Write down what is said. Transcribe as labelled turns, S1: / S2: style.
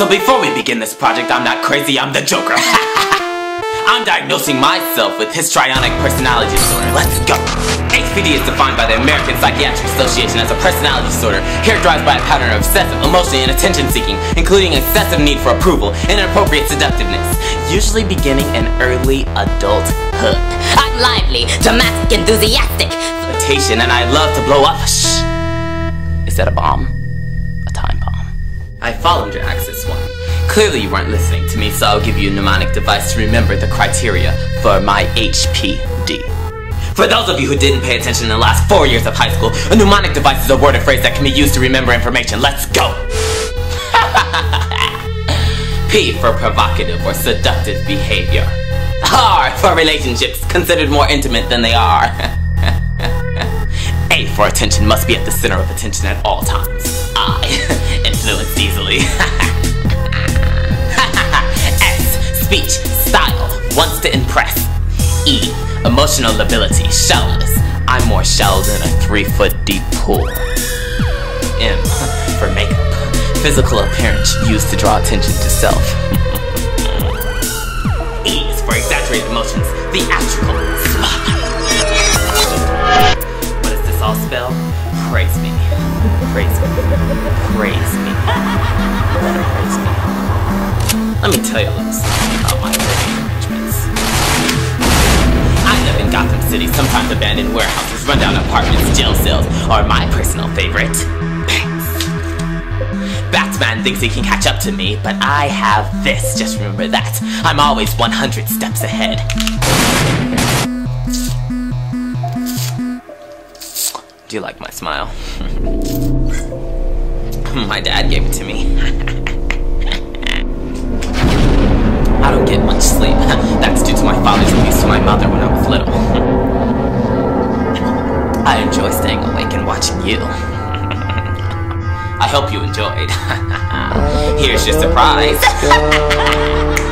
S1: So before we begin this project, I'm not crazy, I'm the Joker. I'm diagnosing myself with histrionic personality disorder. Let's go. HPD is defined by the American Psychiatric Association as a personality disorder characterized by a pattern of obsessive, emotional, and attention-seeking, including excessive need for approval and inappropriate seductiveness, usually beginning in early adulthood.
S2: I'm lively, dramatic, enthusiastic.
S1: Flirtation, and I love to blow up. Shh. Is that a bomb? I followed your Axis one. Clearly you weren't listening to me, so I'll give you a mnemonic device to remember the criteria for my HPD. For those of you who didn't pay attention in the last four years of high school, a mnemonic device is a word or phrase that can be used to remember information. Let's go! P for provocative or seductive behavior. R for relationships considered more intimate than they are. A for attention must be at the center of attention at all times. I influence to impress. E, emotional lability, shallowness. I'm more shallow than a three foot deep pool. M, for makeup, physical appearance used to draw attention to self. E is for exaggerated emotions, theatrical. What does this all spell? Praise me. Praise me. Praise me. Praise me. Let me tell you a little something rundown apartments, jail cells, are my personal favorite. Batman thinks he can catch up to me, but I have this, just remember that. I'm always 100 steps ahead. Do you like my smile? my dad gave it to me. I don't get much sleep. That's due to my father's abuse to my mother when I was little. I enjoy staying awake and watching you. I hope you enjoyed. Here's your surprise.